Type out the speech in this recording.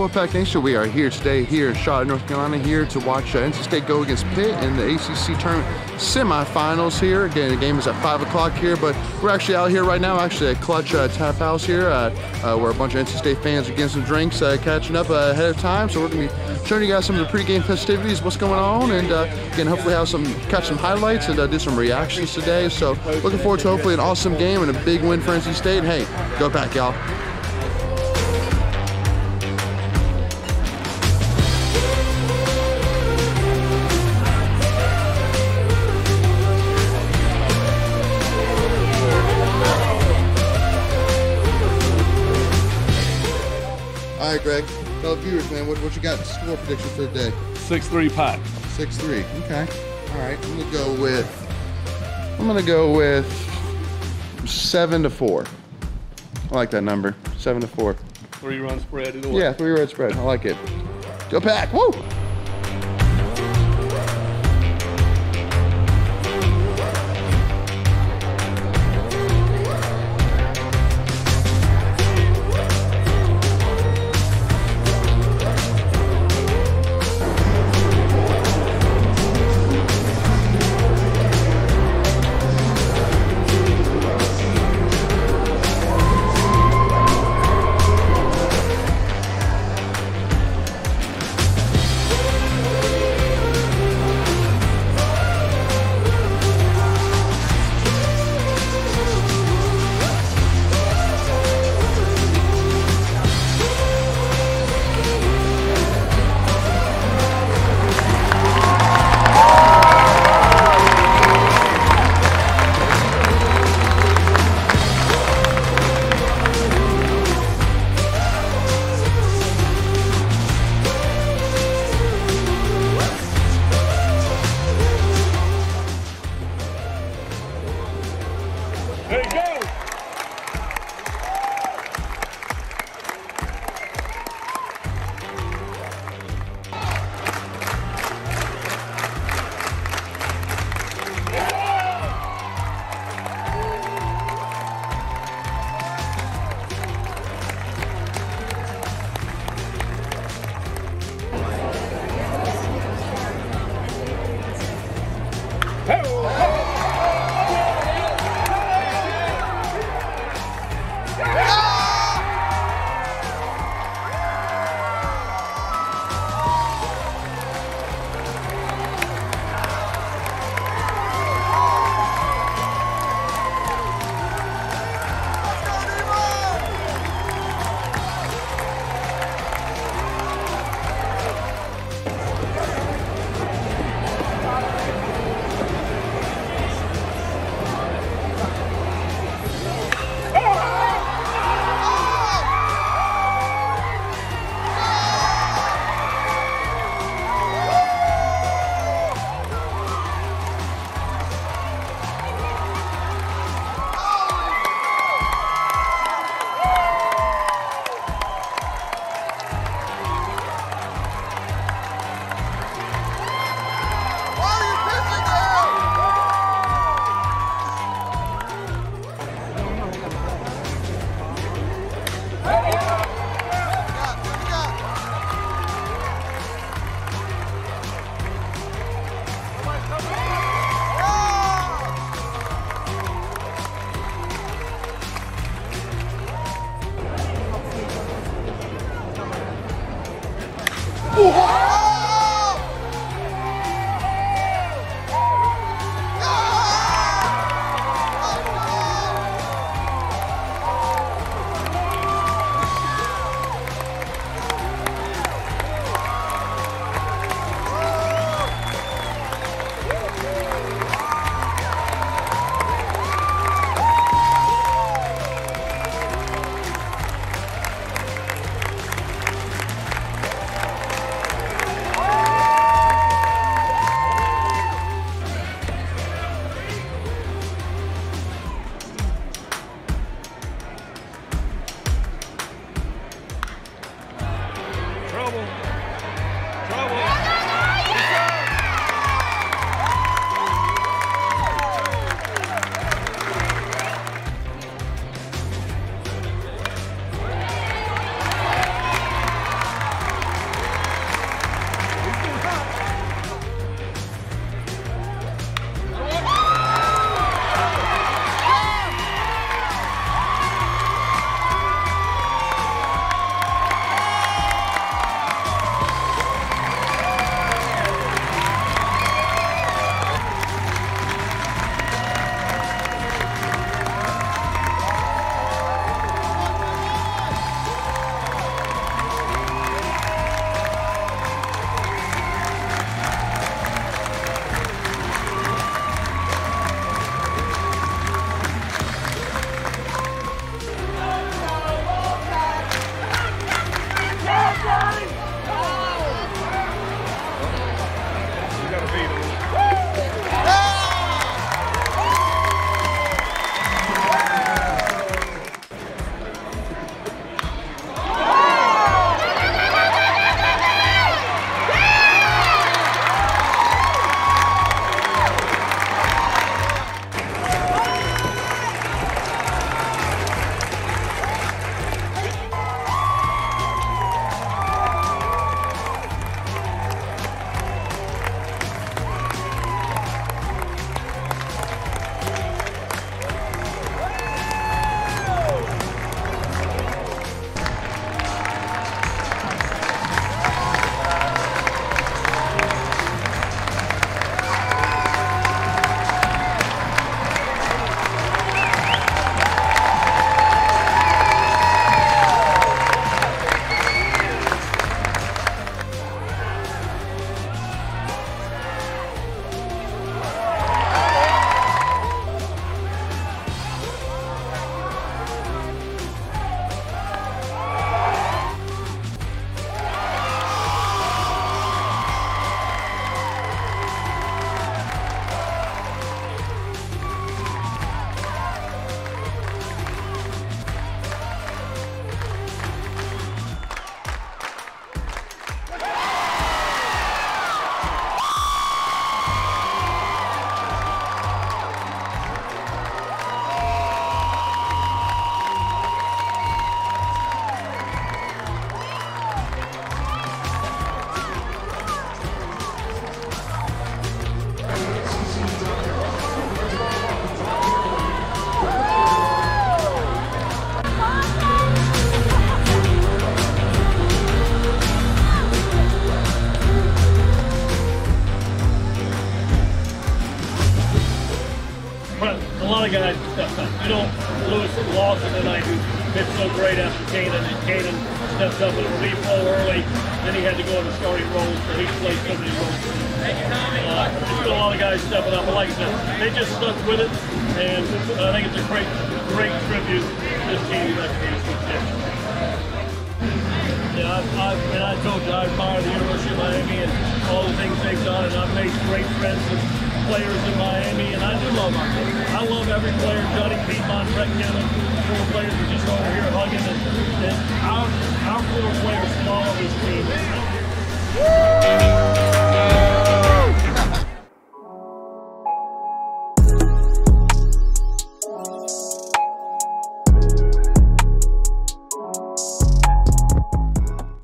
Wolfpack Nation. We are here today, here in Charlotte, North Carolina, here to watch uh, NC State go against Pitt in the ACC tournament semifinals here. Again, the game is at 5 o'clock here, but we're actually out here right now, actually at Clutch uh, Tap House here, uh, uh, where a bunch of NC State fans are getting some drinks, uh, catching up uh, ahead of time. So we're going to be showing you guys some of the pregame festivities, what's going on, and uh, again, hopefully have some, catch some highlights and do some reactions today. So looking forward to hopefully an awesome game and a big win for NC State. Hey, go back, y'all. All right, Greg. Tell the viewers, man, what, what you got score prediction for the day? 6-3 Pack. 6-3. Okay. All right. I'm gonna go with. I'm gonna go with seven to four. I like that number. Seven to four. Three run spread either way. Yeah, three red spread. I like it. Go pack. Woo! Trouble. Of guys stepped up. You know, Lewis Lawson tonight who pitched so great after Kanan, and Kanan stepped up in a relief role early. Then he had to go in the starting role, so he played so many roles. Uh, still a lot of guys stepping up, but like I said, they just stuck with it, and I think it's a great, great tribute to this team that did. Yeah, I've, I've, and I told you I admire the University of Miami and all the things they've done, and I've made great friends players in Miami, and I do love our team. I love every player, Johnny Piedmont, Brett Kevin, four players are just over here hugging, and,